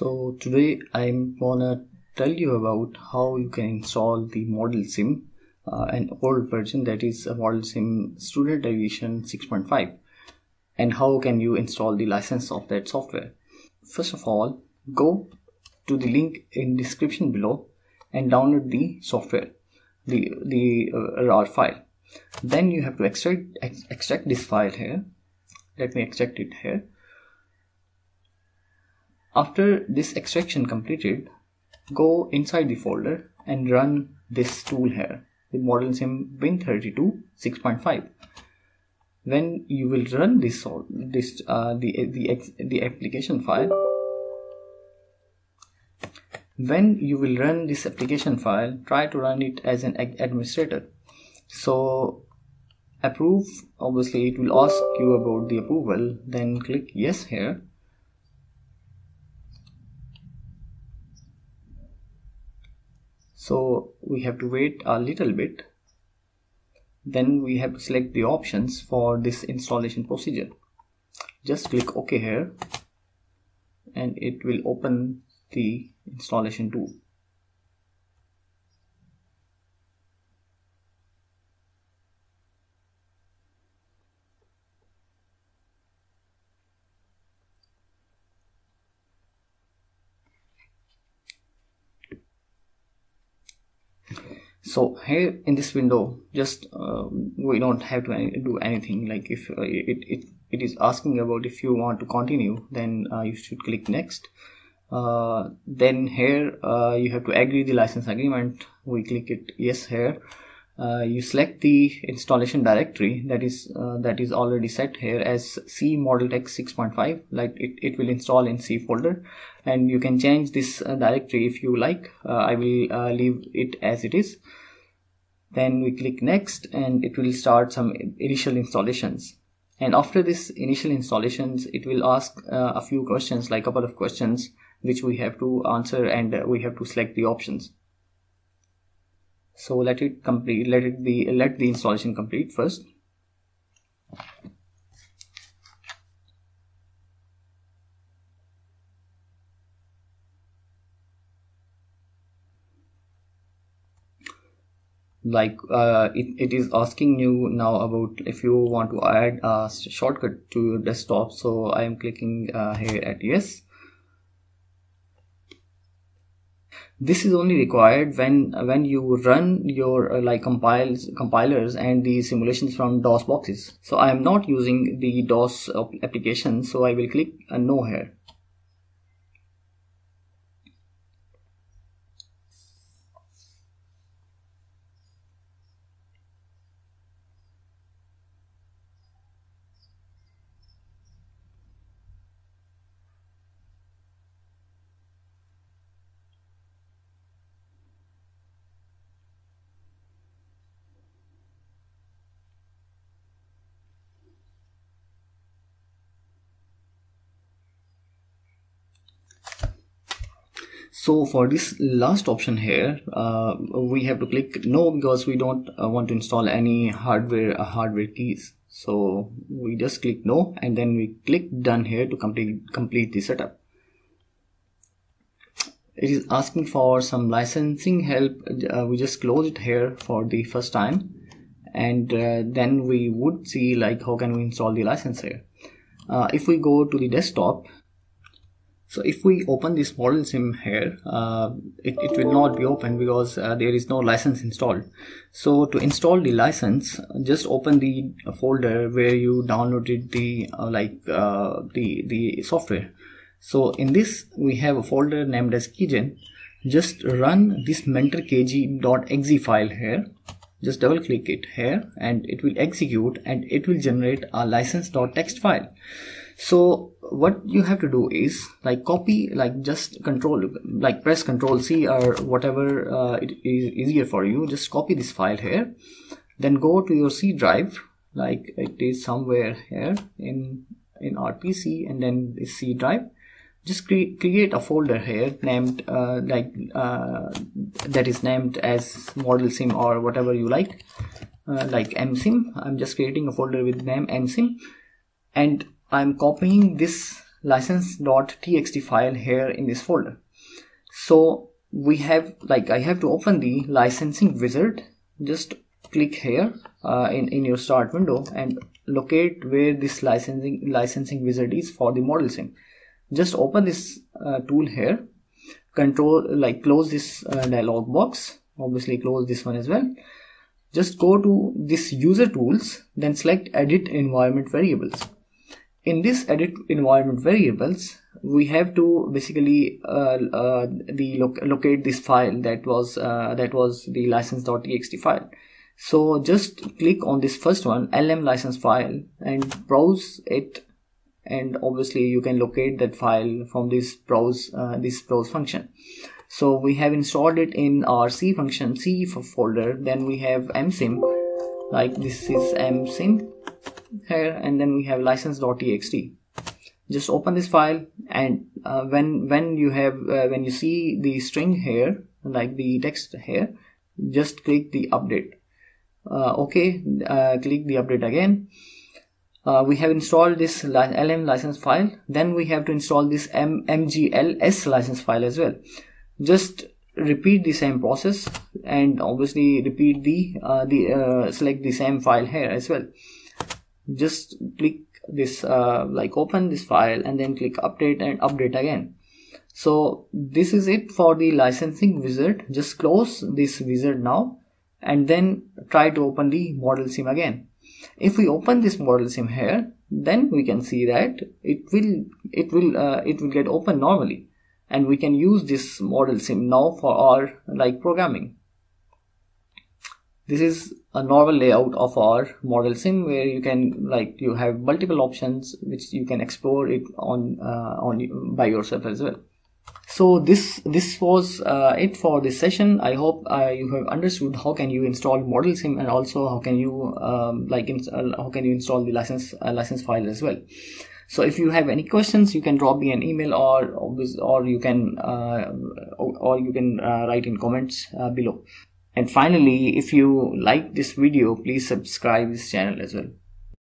So today I'm gonna tell you about how you can install the ModelSim, uh, an old version that is a ModelSim Student Edition 6.5 and how can you install the license of that software. First of all, go to the link in description below and download the software, the, the uh, RAR file. Then you have to extract, ex extract this file here. Let me extract it here after this extraction completed, go inside the folder and run this tool here, the ModelSim Win32 6.5. When you will run this, this uh, the the the application file, when you will run this application file, try to run it as an administrator. So approve. Obviously, it will ask you about the approval. Then click yes here so we have to wait a little bit. Then we have to select the options for this installation procedure. Just click ok here and it will open the installation tool so here in this window just uh, we don't have to do anything. Like if uh, it, it it is asking about if you want to continue then uh, you should click next. Uh, then here uh, you have to agree the license agreement. We click it yes here uh, you select the installation directory that is that is already set here as C Model Tech 6.5 like it, it will install in C folder. And you can change this directory if you like. I will leave it as it is. Then we click next and it will start some initial installations. And after this initial installations it will ask uh, a few questions like a couple of questions which we have to answer and uh, we have to select the options so let it complete let it be let the installation complete first. Like uh, it, it is asking you now about if you want to add a shortcut to your desktop. So I am clicking uh, here at yes this is only required when when you run your uh, like compiles compilers and the simulations from DOS boxes. So I am not using the DOS application so I will click a no here so for this last option here uh, we have to click no because we don't uh, want to install any hardware uh, hardware keys. So we just click no and then we click done here to complete complete the setup. It is asking for some licensing help. Uh, we just close it here for the first time and uh, then we would see like how can we install the license here. Uh, if we go to the desktop so if we open this ModelSim here uh, it, it will not be open because uh, there is no license installed. So to install the license just open the folder where you downloaded the uh, like uh, the the software. So in this we have a folder named as keygen. Just run this mentorkg.exe file here. Just double click it here and it will execute and it will generate a license.txt file so what you have to do is like copy like just control like press control c or whatever uh, it is easier for you. Just copy this file here. Then go to your c drive like it is somewhere here in in our pc and then the c drive. Just cre create a folder here named uh, like uh, that is named as ModelSim or whatever you like uh, like msim i'm just creating a folder with name msim and I'm copying this license.txt file here in this folder. So we have like I have to open the licensing wizard. Just click here uh, in, in your start window and locate where this licensing licensing wizard is for the ModelSim. Just open this uh, tool here. Control like close this uh, dialog box. Obviously close this one as well. Just go to this user tools then select edit environment variables in this edit environment variables we have to basically uh, uh, the loc locate this file that was uh, that was the license.txt file. So just click on this first one lm license file and browse it. And obviously you can locate that file from this browse uh, this browse function. So we have installed it in our c function c folder. Then we have msim. Like this is msim here and then we have license.txt just open this file and uh, when when you have uh, when you see the string here like the text here just click the update. Uh, okay uh, click the update again. Uh, we have installed this lm license file. Then we have to install this M mgls license file as well. Just repeat the same process and obviously repeat the uh, the select the same file here as well just click this uh, like open this file and then click update and update again. So this is it for the licensing wizard. Just close this wizard now and then try to open the ModelSim again. If we open this ModelSim here then we can see that it will it will uh, it will get open normally. And we can use this ModelSim now for our like programming this is a normal layout of our ModelSim where you can like you have multiple options which you can explore it on uh, on by yourself as well. So this this was uh, it for this session. I hope uh, you have understood how can you install ModelSim and also how can you um, like uh, how can you install the license uh, license file as well. So if you have any questions you can drop me an email or or you can uh, or you can write in comments below and finally, if you like this video, please subscribe this channel as well.